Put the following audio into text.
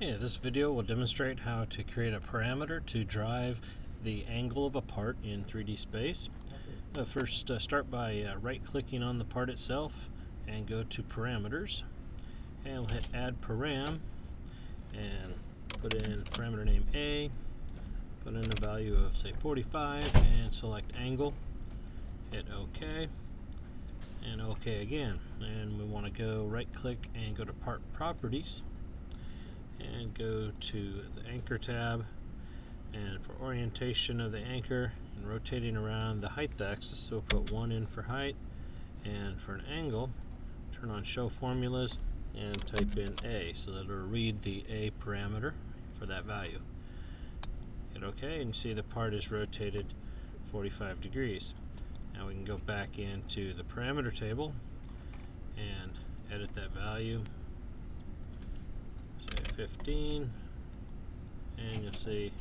Yeah, this video will demonstrate how to create a parameter to drive the angle of a part in 3D space. Uh, first, uh, start by uh, right-clicking on the part itself and go to Parameters. And we'll hit Add Param and put in parameter name A, put in a value of say 45 and select Angle. Hit OK and OK again. And we want to go right-click and go to Part Properties go to the anchor tab and for orientation of the anchor and rotating around the height axis so put one in for height and for an angle turn on show formulas and type in A so that it'll read the A parameter for that value. Hit OK and see the part is rotated 45 degrees. Now we can go back into the parameter table and edit that value 15 and you'll see